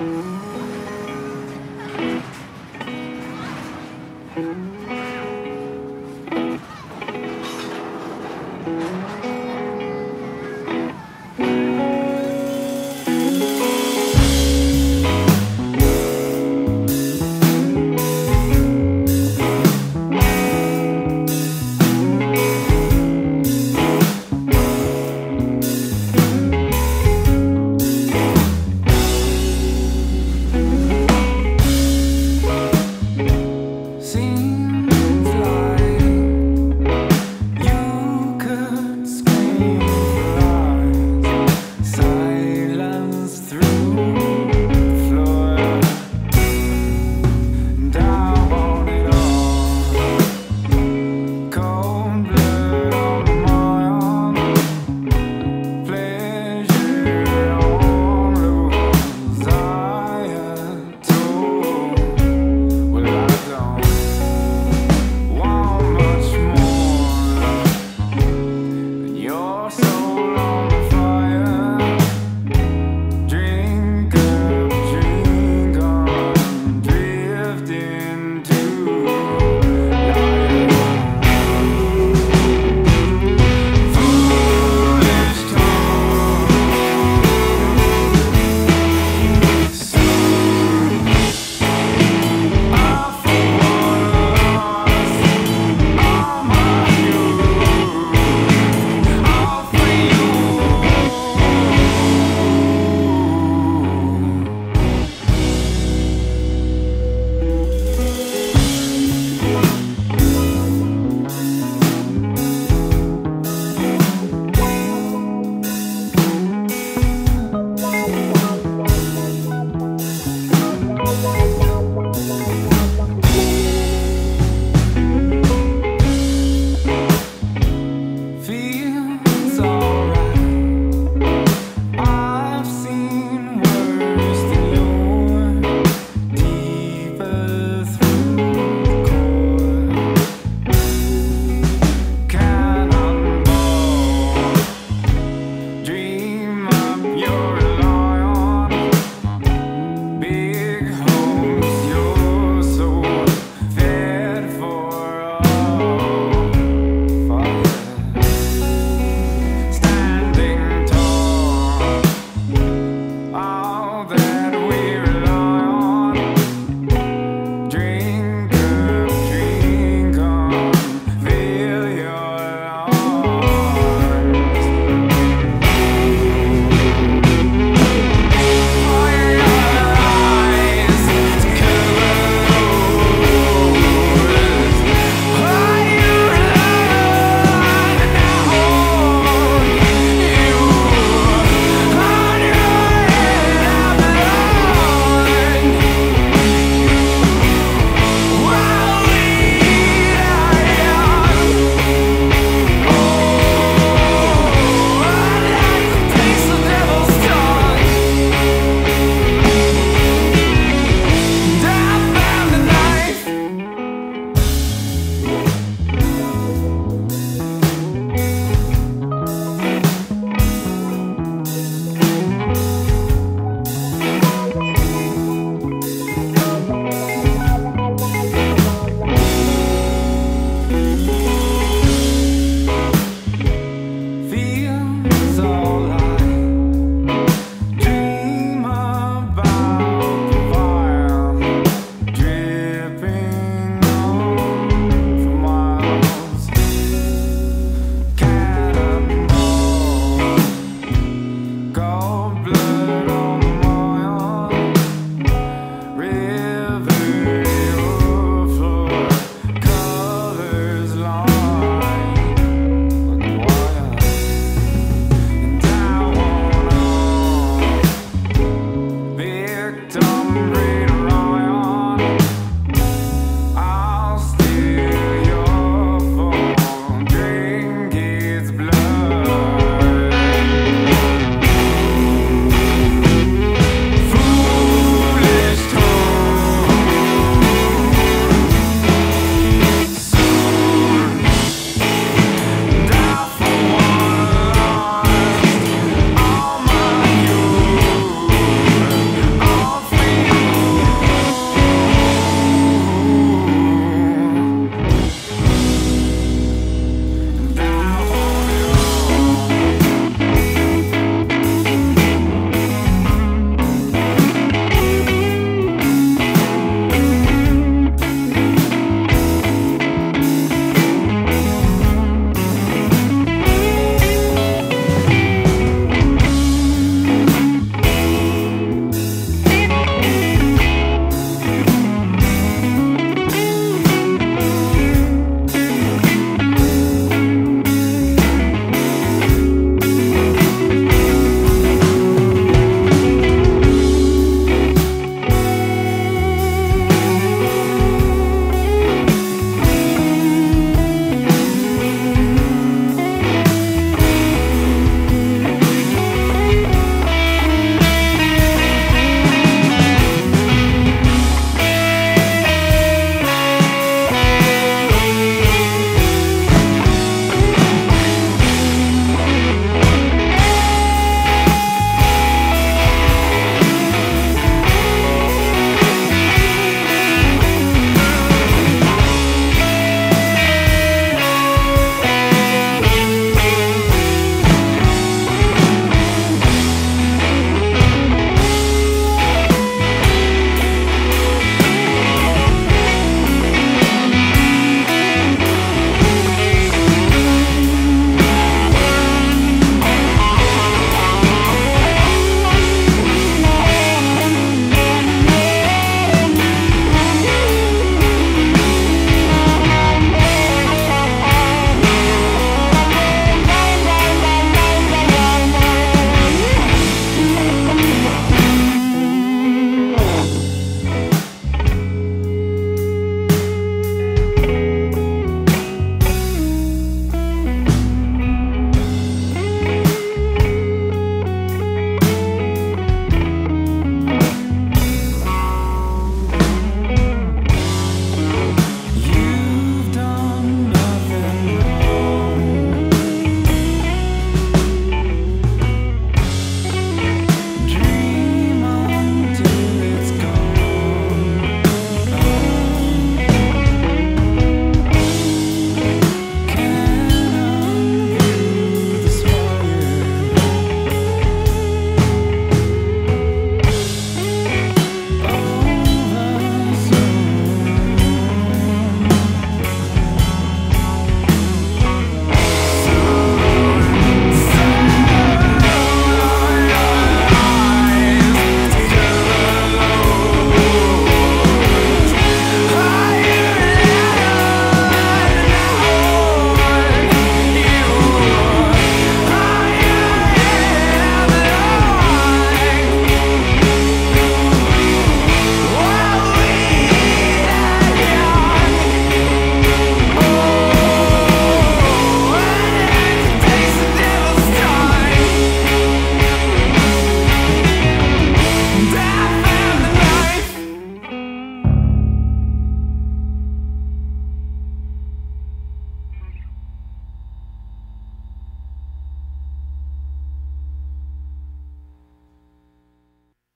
Mm-hmm.